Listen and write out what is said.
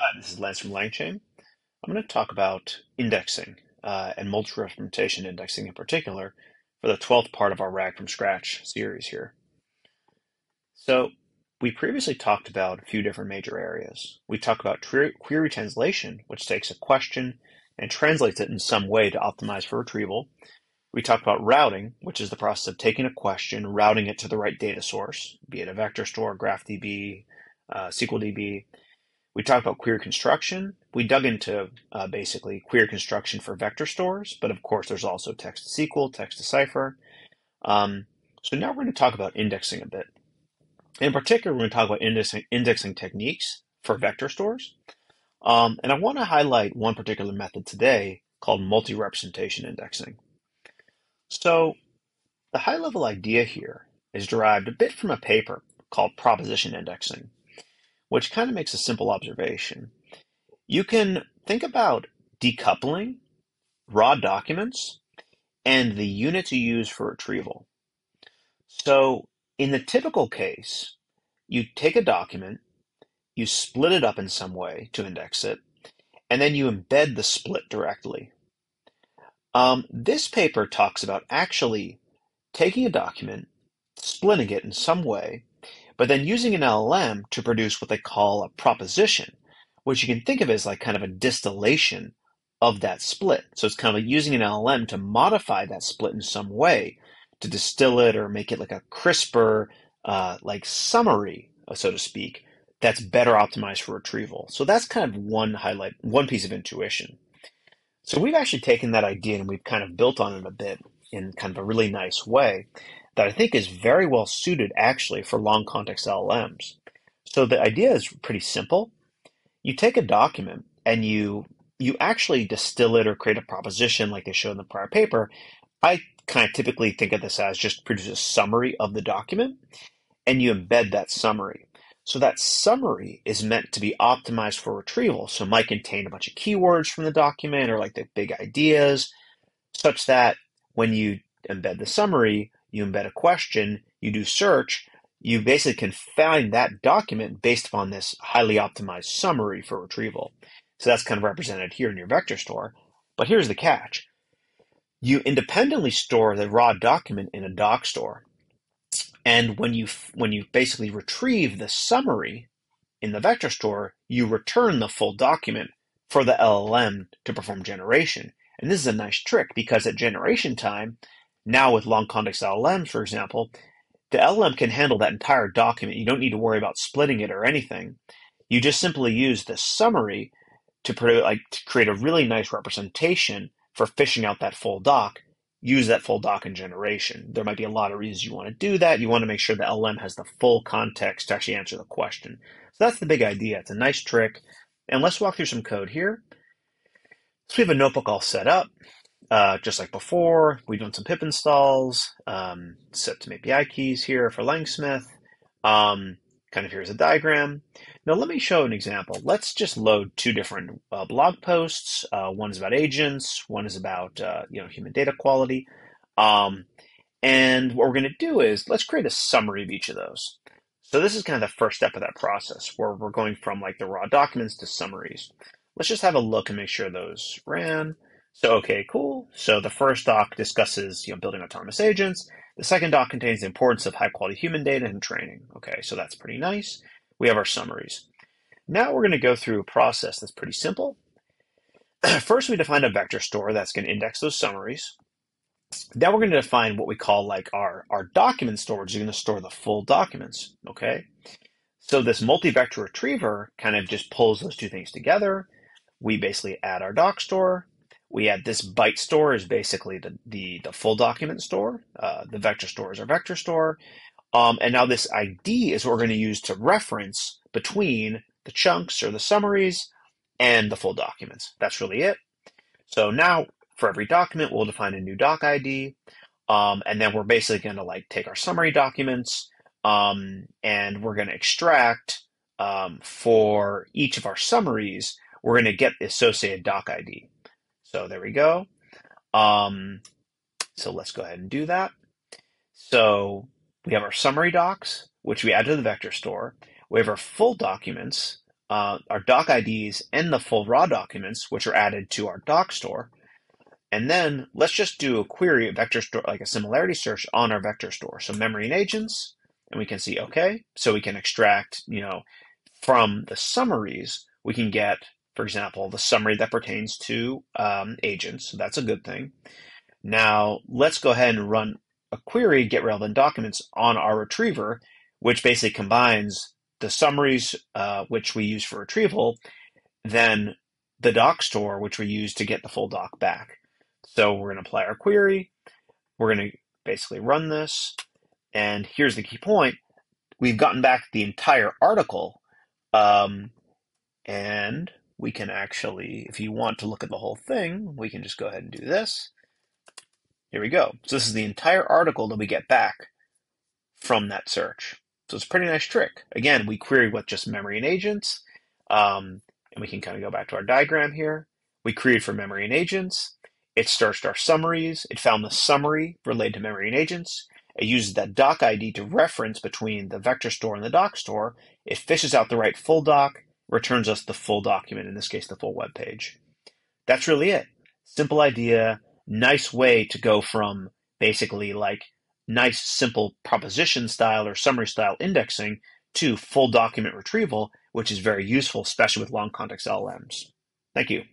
Hi, this is Lance from LangChain. I'm going to talk about indexing uh, and multi-representation indexing in particular for the 12th part of our RAG from Scratch series here. So we previously talked about a few different major areas. We talked about query translation, which takes a question and translates it in some way to optimize for retrieval. We talked about routing, which is the process of taking a question, routing it to the right data source, be it a vector store, GraphDB, uh, SQLDB, we talked about query construction. We dug into uh, basically query construction for vector stores, but of course there's also text to SQL, text to Cypher. Um, so now we're going to talk about indexing a bit. In particular, we're going to talk about indexing, indexing techniques for vector stores. Um, and I want to highlight one particular method today called multi-representation indexing. So the high level idea here is derived a bit from a paper called proposition indexing which kind of makes a simple observation. You can think about decoupling raw documents and the units you use for retrieval. So in the typical case, you take a document, you split it up in some way to index it, and then you embed the split directly. Um, this paper talks about actually taking a document, splitting it in some way, but then using an LLM to produce what they call a proposition, which you can think of as like kind of a distillation of that split. So it's kind of like using an LLM to modify that split in some way to distill it or make it like a crisper, uh, like summary, uh, so to speak, that's better optimized for retrieval. So that's kind of one highlight, one piece of intuition. So we've actually taken that idea and we've kind of built on it a bit in kind of a really nice way that I think is very well suited actually for long context LLMs. So the idea is pretty simple. You take a document and you you actually distill it or create a proposition like they showed in the prior paper. I kind of typically think of this as just produce a summary of the document and you embed that summary. So that summary is meant to be optimized for retrieval. So it might contain a bunch of keywords from the document or like the big ideas, such that when you embed the summary, you embed a question, you do search, you basically can find that document based upon this highly optimized summary for retrieval. So that's kind of represented here in your vector store. But here's the catch. You independently store the raw document in a doc store. And when you when you basically retrieve the summary in the vector store, you return the full document for the LLM to perform generation. And this is a nice trick because at generation time, now with long context LLMs, for example, the LLM can handle that entire document. You don't need to worry about splitting it or anything. You just simply use the summary to, like, to create a really nice representation for fishing out that full doc. Use that full doc in generation. There might be a lot of reasons you want to do that. You want to make sure the LLM has the full context to actually answer the question. So that's the big idea. It's a nice trick. And let's walk through some code here. So we have a notebook all set up. Uh, just like before, we've done some pip installs, um, set some API keys here for Langsmith. Um, kind of here's a diagram. Now let me show an example. Let's just load two different uh, blog posts. Uh, one is about agents. One is about uh, you know human data quality. Um, and what we're going to do is let's create a summary of each of those. So this is kind of the first step of that process where we're going from like the raw documents to summaries. Let's just have a look and make sure those ran. So, okay, cool. So the first doc discusses, you know, building autonomous agents. The second doc contains the importance of high quality human data and training. Okay, so that's pretty nice. We have our summaries. Now we're going to go through a process that's pretty simple. First, we define a vector store that's going to index those summaries. Then we're going to define what we call like our, our document storage is going to store the full documents. Okay. So this multi-vector retriever kind of just pulls those two things together. We basically add our doc store, we had this byte store is basically the, the, the full document store. Uh, the vector store is our vector store. Um, and now this ID is what we're going to use to reference between the chunks or the summaries and the full documents. That's really it. So now for every document, we'll define a new doc ID. Um, and then we're basically going to like take our summary documents um, and we're going to extract um, for each of our summaries, we're going to get the associated doc ID. So there we go. Um, so let's go ahead and do that. So we have our summary docs, which we add to the vector store. We have our full documents, uh, our doc IDs and the full raw documents, which are added to our doc store. And then let's just do a query, a vector store, like a similarity search on our vector store. So memory and agents, and we can see, okay, so we can extract, you know, from the summaries, we can get, for example, the summary that pertains to um, agents. So that's a good thing. Now let's go ahead and run a query, get relevant documents on our retriever, which basically combines the summaries, uh, which we use for retrieval, then the doc store, which we use to get the full doc back. So we're going to apply our query. We're going to basically run this. And here's the key point. We've gotten back the entire article. Um, and we can actually, if you want to look at the whole thing, we can just go ahead and do this. Here we go. So this is the entire article that we get back from that search. So it's a pretty nice trick. Again, we query with just memory and agents. Um, and we can kind of go back to our diagram here. We queried for memory and agents. It searched our summaries. It found the summary related to memory and agents. It uses that doc ID to reference between the vector store and the doc store. It fishes out the right full doc, returns us the full document, in this case, the full web page. That's really it. Simple idea, nice way to go from basically like nice, simple proposition style or summary style indexing to full document retrieval, which is very useful, especially with long context LLMs. Thank you.